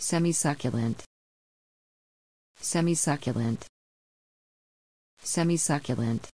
Semi-succulent. Semi-succulent. Semi-succulent.